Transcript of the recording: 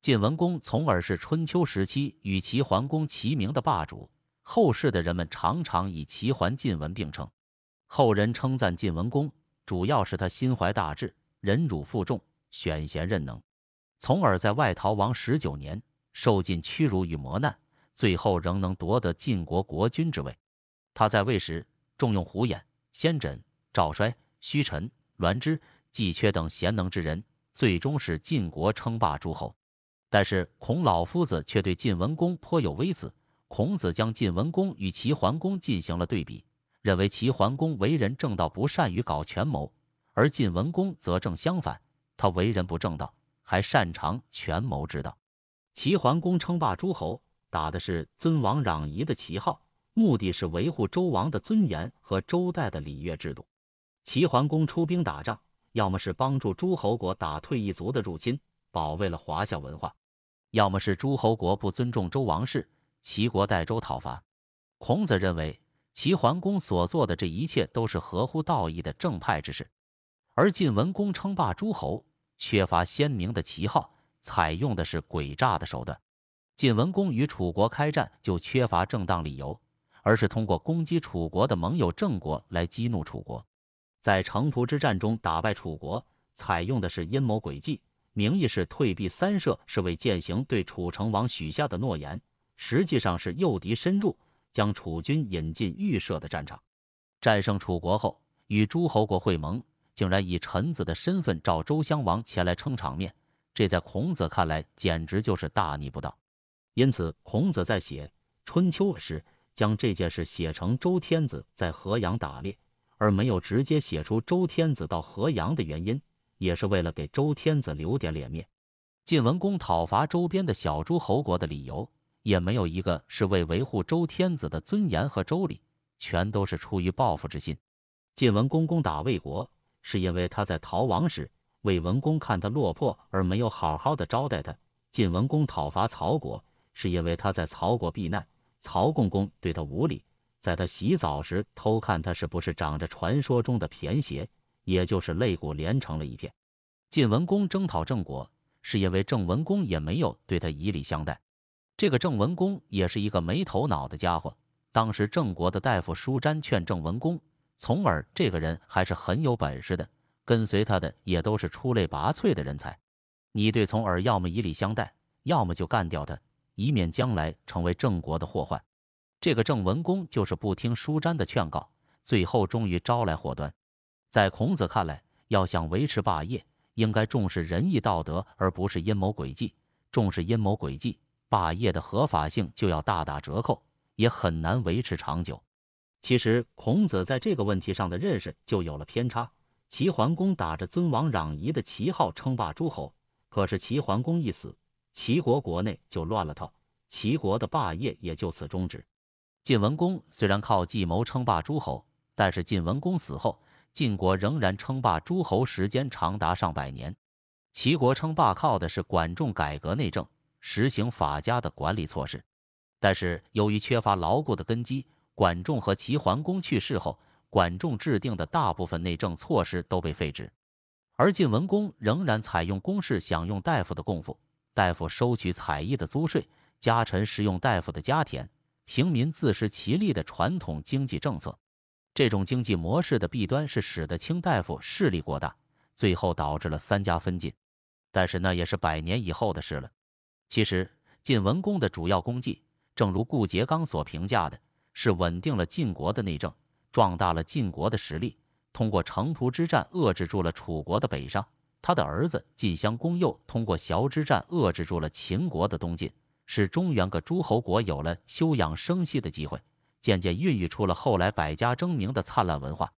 晋文公从而是春秋时期与齐桓公齐名的霸主。后世的人们常常以齐桓晋文并称。后人称赞晋文公，主要是他心怀大志，忍辱负重，选贤任能，从而在外逃亡十九年，受尽屈辱与磨难，最后仍能夺得晋国国君之位。他在位时重用胡偃、先轸、赵衰、胥臣、栾枝、季缺等贤能之人，最终使晋国称霸诸侯。但是孔老夫子却对晋文公颇有微词。孔子将晋文公与齐桓公进行了对比，认为齐桓公为人正道，不善于搞权谋，而晋文公则正相反，他为人不正道，还擅长权谋之道。齐桓公称霸诸侯，打的是尊王攘夷的旗号，目的是维护周王的尊严和周代的礼乐制度。齐桓公出兵打仗，要么是帮助诸侯国打退异族的入侵，保卫了华夏文化，要么是诸侯国不尊重周王室。齐国代周讨伐，孔子认为齐桓公所做的这一切都是合乎道义的正派之事，而晋文公称霸诸侯，缺乏鲜明的旗号，采用的是诡诈的手段。晋文公与楚国开战就缺乏正当理由，而是通过攻击楚国的盟友郑国来激怒楚国。在城濮之战中打败楚国，采用的是阴谋诡计，名义是退避三舍，是为践行对楚成王许下的诺言。实际上是诱敌深入，将楚军引进预设的战场。战胜楚国后，与诸侯国会盟，竟然以臣子的身份召周襄王前来撑场面，这在孔子看来简直就是大逆不道。因此，孔子在写《春秋》时，将这件事写成周天子在河阳打猎，而没有直接写出周天子到河阳的原因，也是为了给周天子留点脸面。晋文公讨伐周边的小诸侯国的理由。也没有一个是为维护周天子的尊严和周礼，全都是出于报复之心。晋文公攻打魏国，是因为他在逃亡时，魏文公看他落魄而没有好好的招待他；晋文公讨伐曹国，是因为他在曹国避难，曹共公对他无礼，在他洗澡时偷看他是不是长着传说中的偏鞋，也就是肋骨连成了一片。晋文公征讨郑国，是因为郑文公也没有对他以礼相待。这个郑文公也是一个没头脑的家伙。当时郑国的大夫舒詹劝郑文公，从而这个人还是很有本事的，跟随他的也都是出类拔萃的人才。你对从而要么以礼相待，要么就干掉他，以免将来成为郑国的祸患。这个郑文公就是不听舒詹的劝告，最后终于招来祸端。在孔子看来，要想维持霸业，应该重视仁义道德，而不是阴谋诡计。重视阴谋诡计。霸业的合法性就要大打折扣，也很难维持长久。其实，孔子在这个问题上的认识就有了偏差。齐桓公打着尊王攘夷的旗号称霸诸侯，可是齐桓公一死，齐国国内就乱了套，齐国的霸业也就此终止。晋文公虽然靠计谋称霸诸侯，但是晋文公死后，晋国仍然称霸诸侯时间长达上百年。齐国称霸靠的是管仲改革内政。实行法家的管理措施，但是由于缺乏牢固的根基，管仲和齐桓公去世后，管仲制定的大部分内政措施都被废止，而晋文公仍然采用公事享用大夫的供赋，大夫收取采邑的租税，家臣食用大夫的家田，平民自食其力的传统经济政策。这种经济模式的弊端是使得卿大夫势力过大，最后导致了三家分晋。但是那也是百年以后的事了。其实，晋文公的主要功绩，正如顾颉刚所评价的，是稳定了晋国的内政，壮大了晋国的实力，通过城濮之战遏制住了楚国的北上。他的儿子晋襄公又通过崤之战遏制住了秦国的东进，使中原各诸侯国有了休养生息的机会，渐渐孕育出了后来百家争鸣的灿烂文化。